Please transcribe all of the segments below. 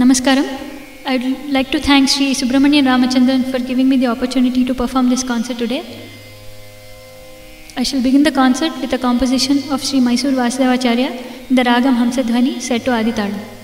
Namaskaram. I'd like to thank Sri Subramanian Ramachandran for giving me the opportunity to perform this concert today. I shall begin the concert with a composition of Sri Mysore Vasudevacharya, the Ragam Hamsadhvani set to Aditalam.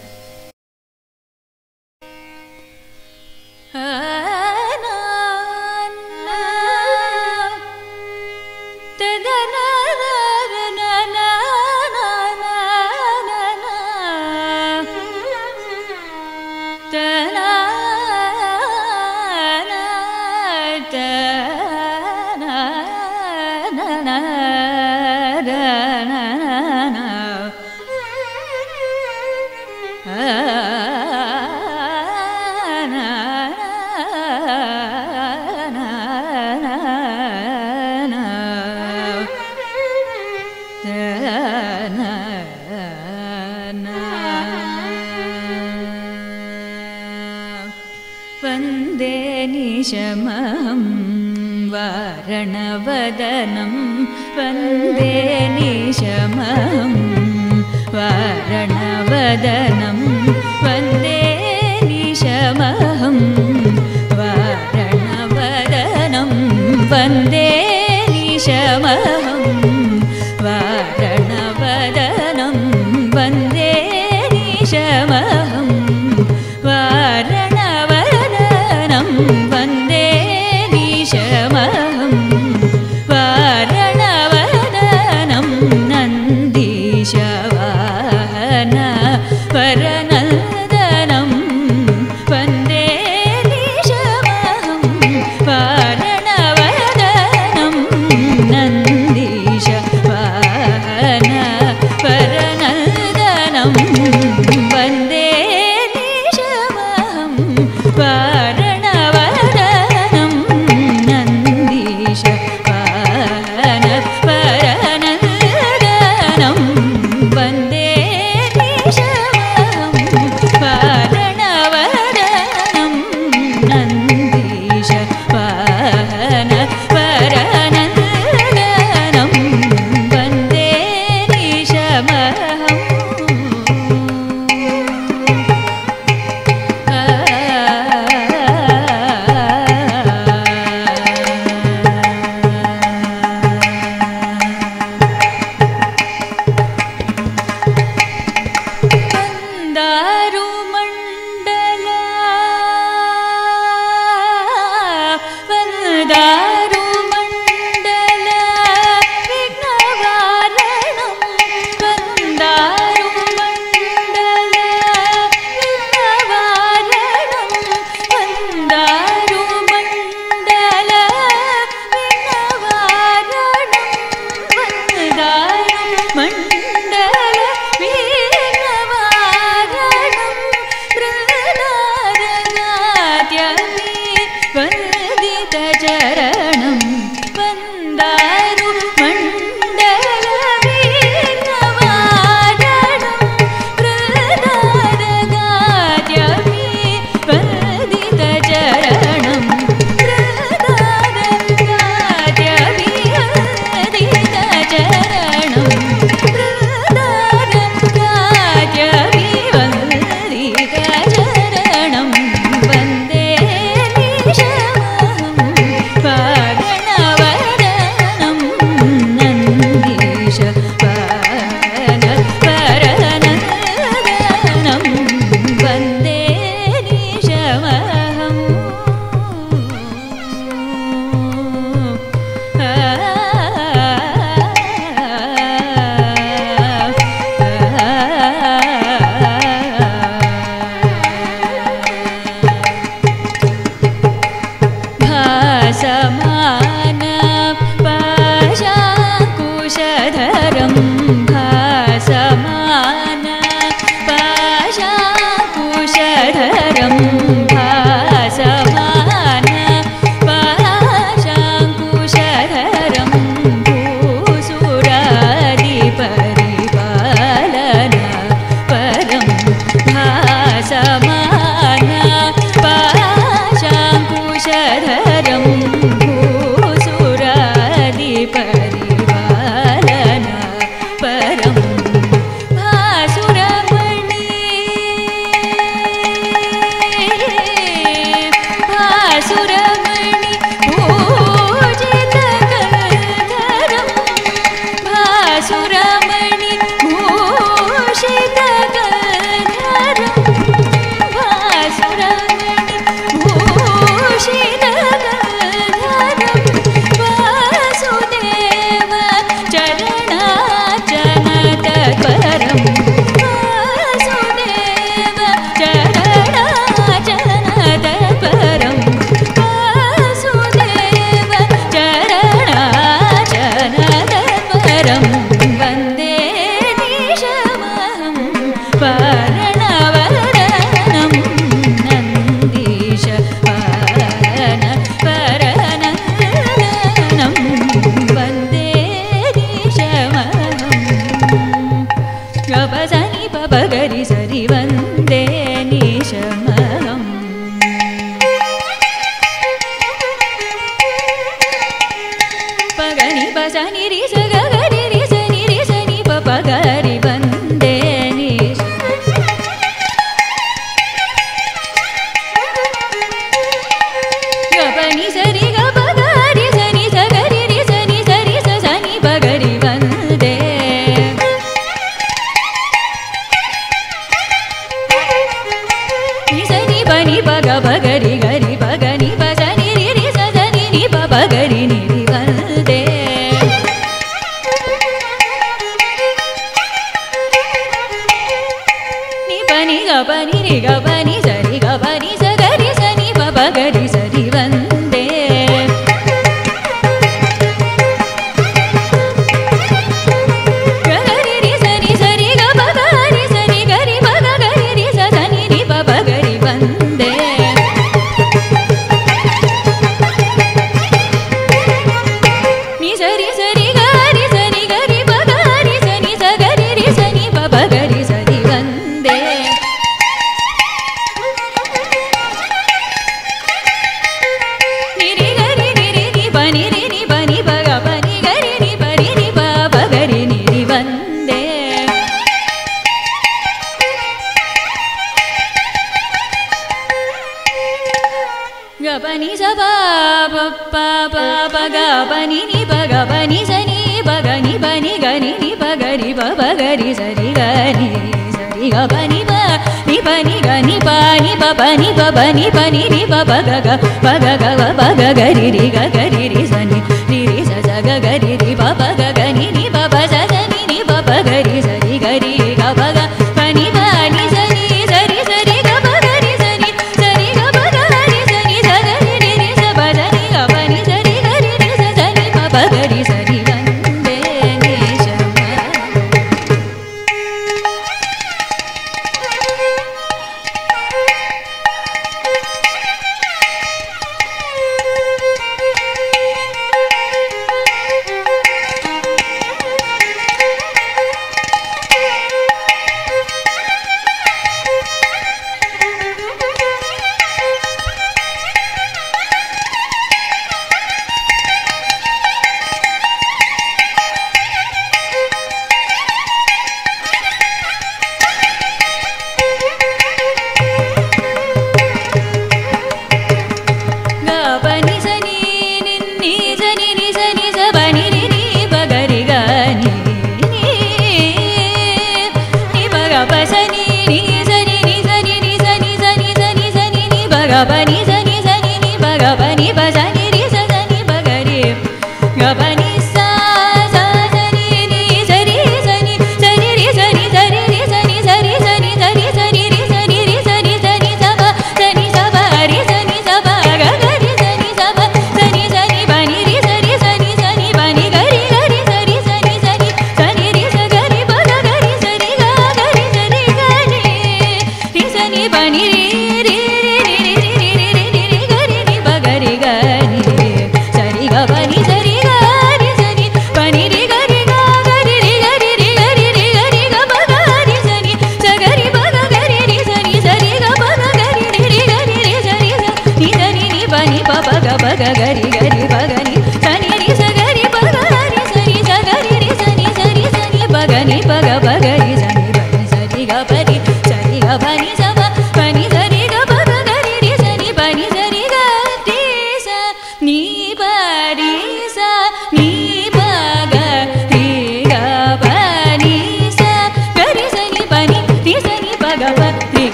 bani ni ba ga ba ni za ni ba ga ni ba ni ga ni ni ba ga ri ba ba ga ri za ri ga ni za ri ga ba ni ba ni ba ni ga ni ba ni ba ba ni ba ba ni ba ni ni ba ba ga ga ba ga ga ba ba ga ga ri ri ga ga ri ri za ni ri ri za za ga ga ri ri ba ba ga ga ni ni ba ba za ga ni ni ba ba ga ri za ri ga ri ga ba ga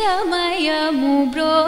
समयमुब्रोवरद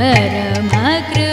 परमकृपा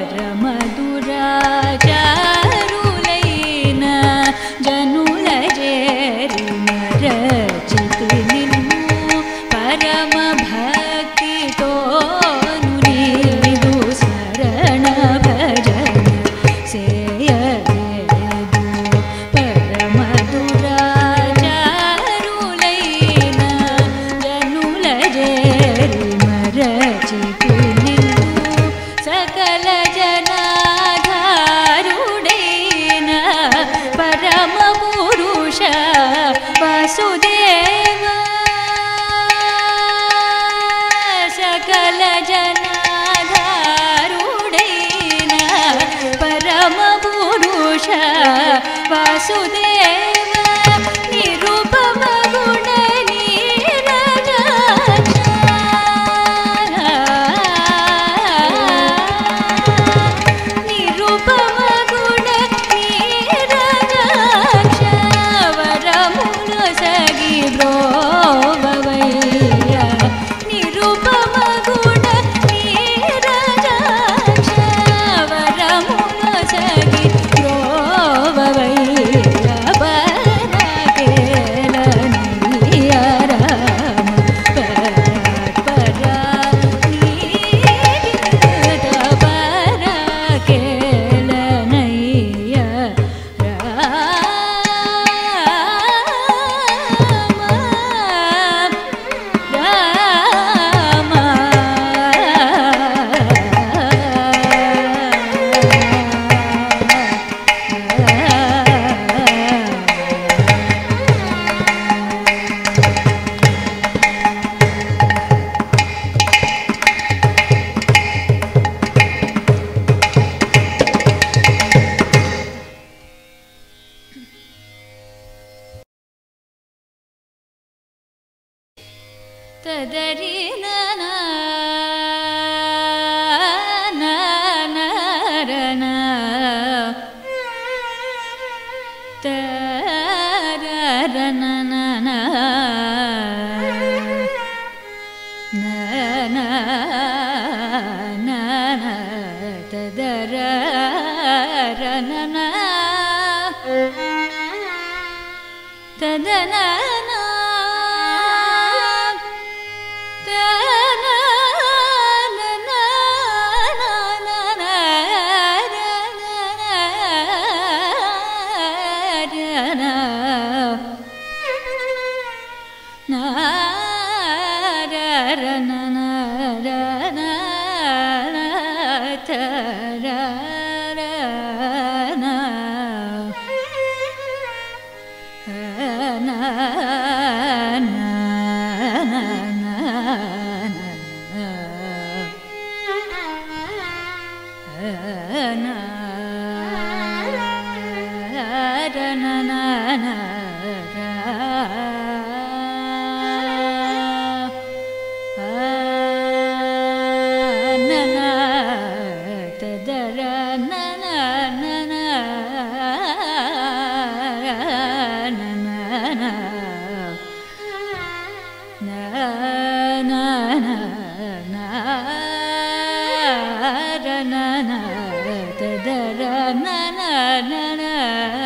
परम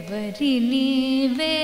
ఎవరిని వేడను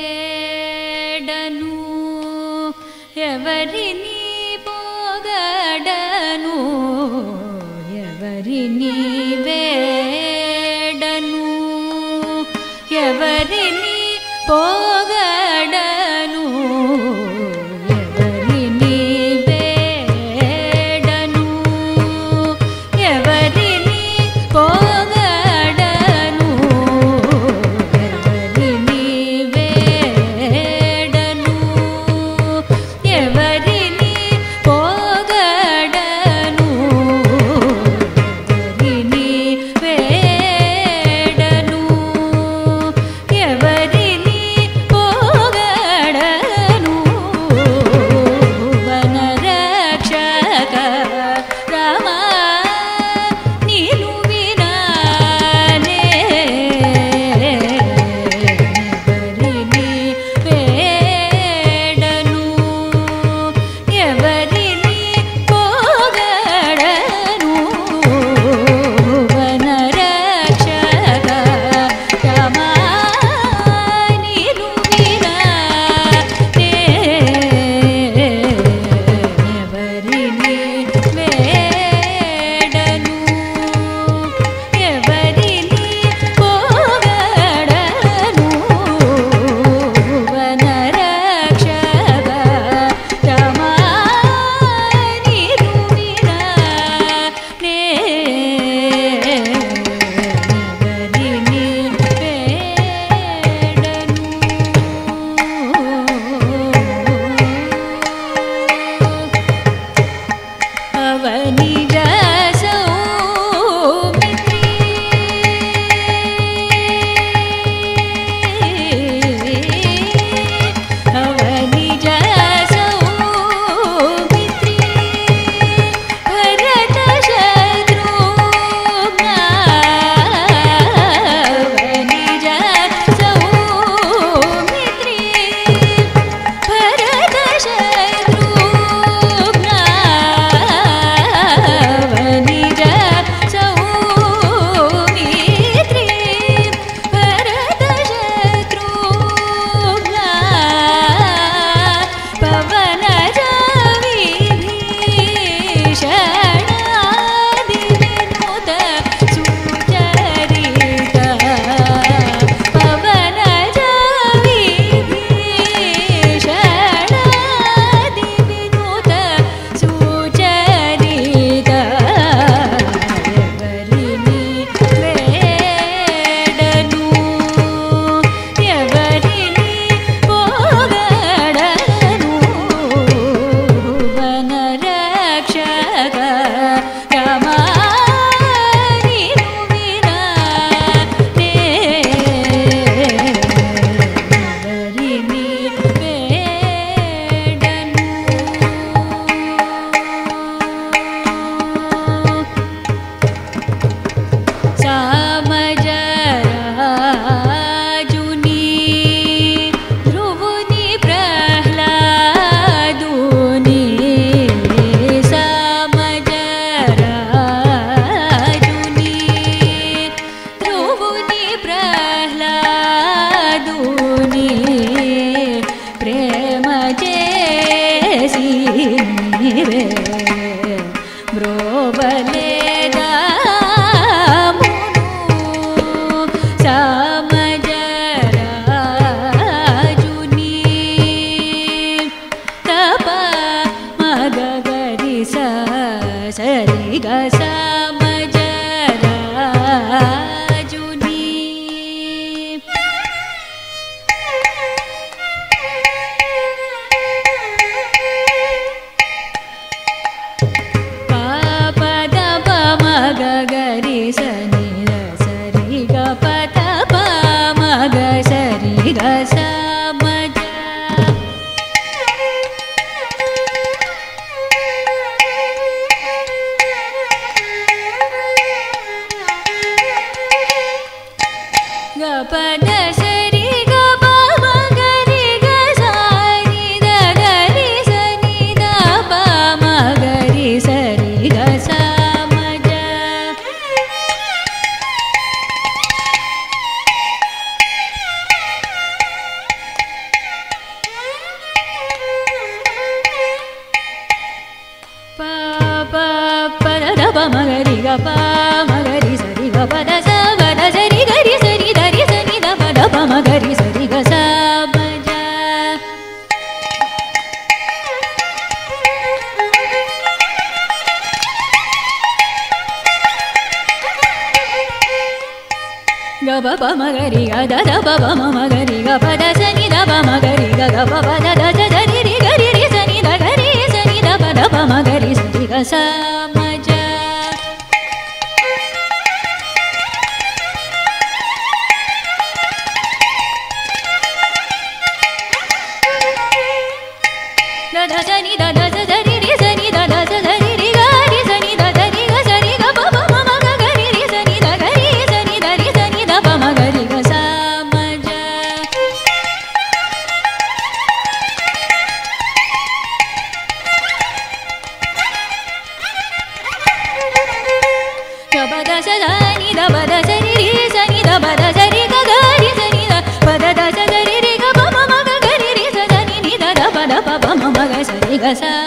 besar.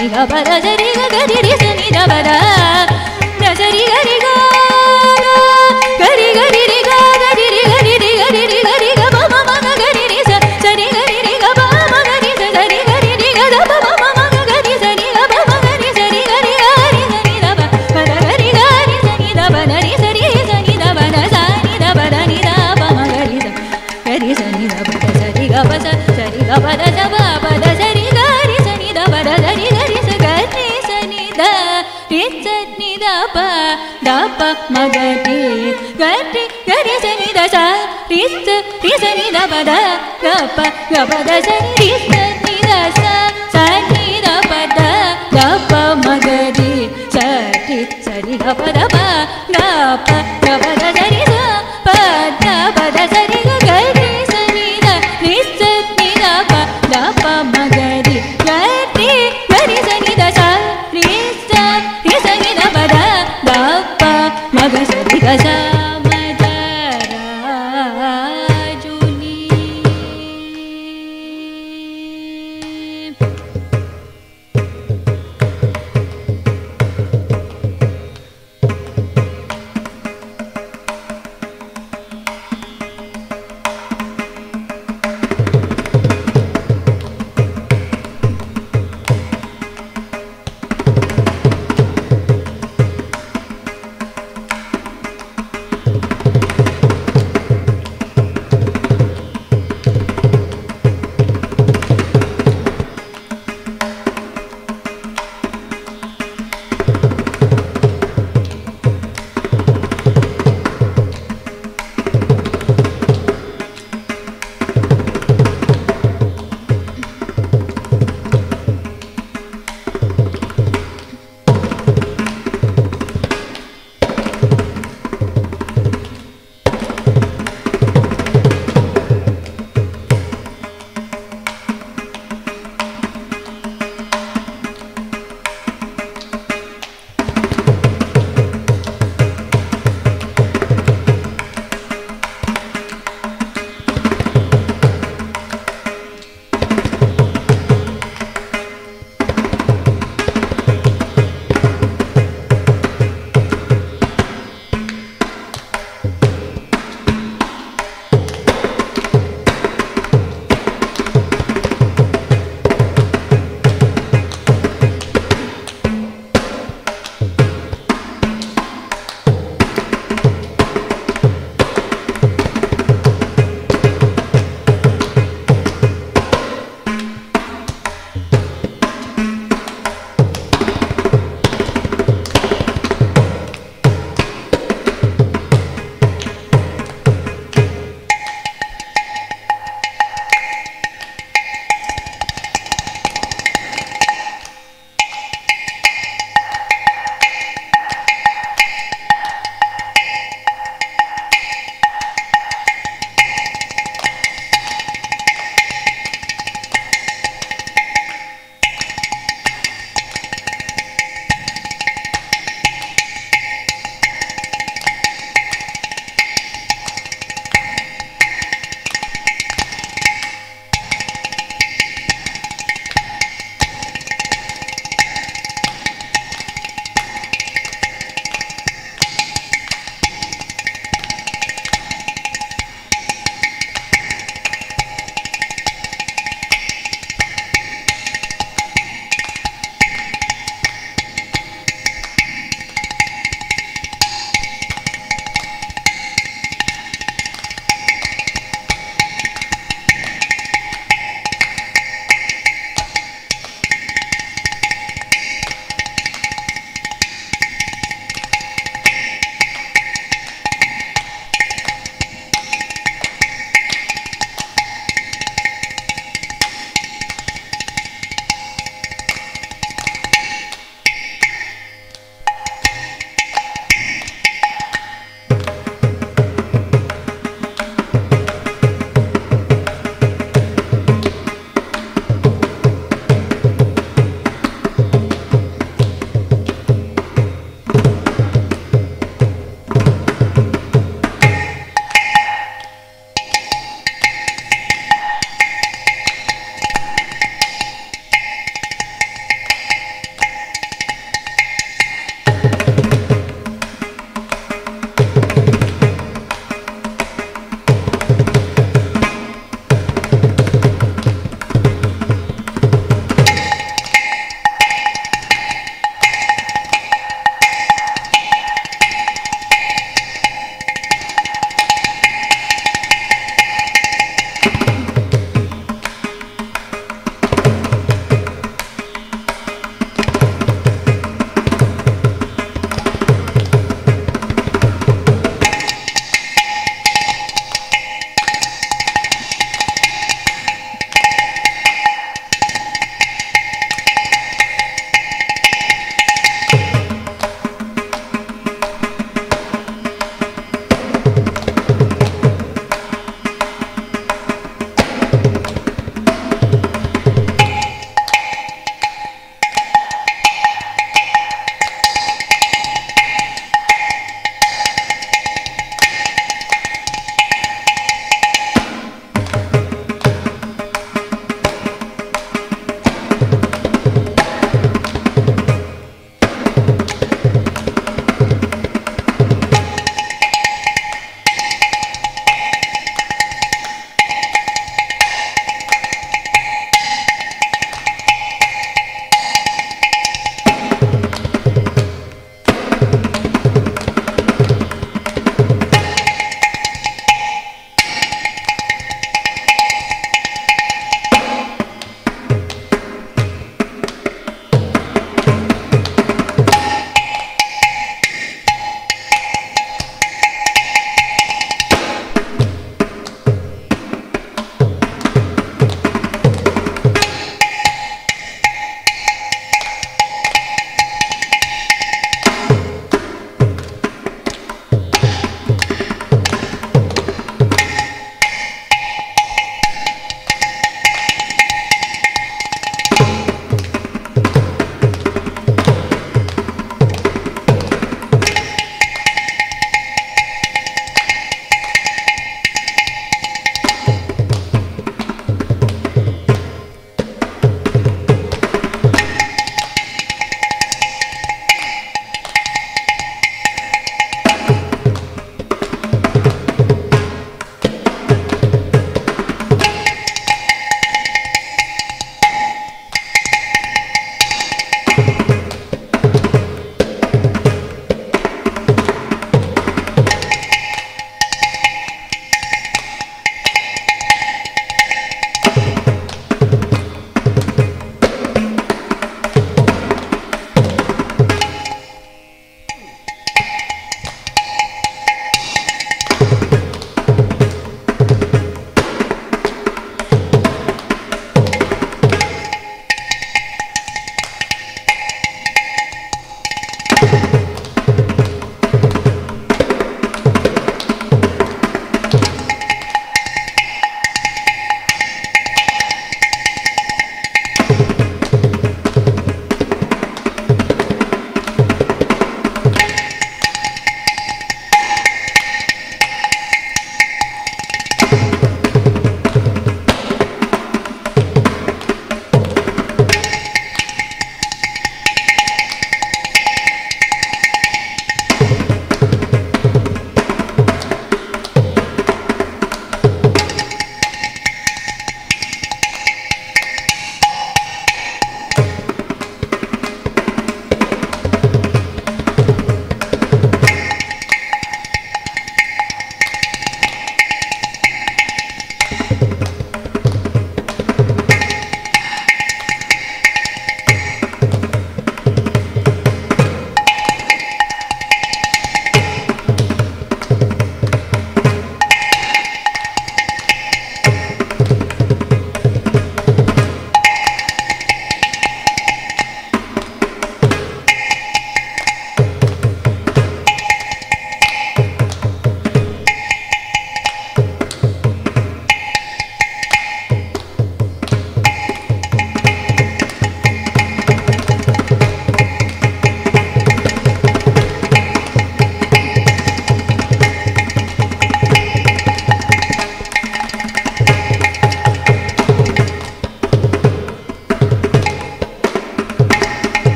నిగబర జరి గరి సని pa, ga pa da sa ni ri sa.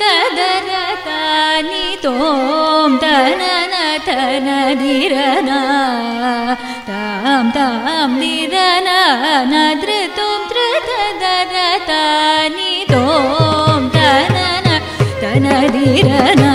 तदरतानि तों तनन तां तां निरनृ धृतुं धृतदरतानि तों तनन तनदिरना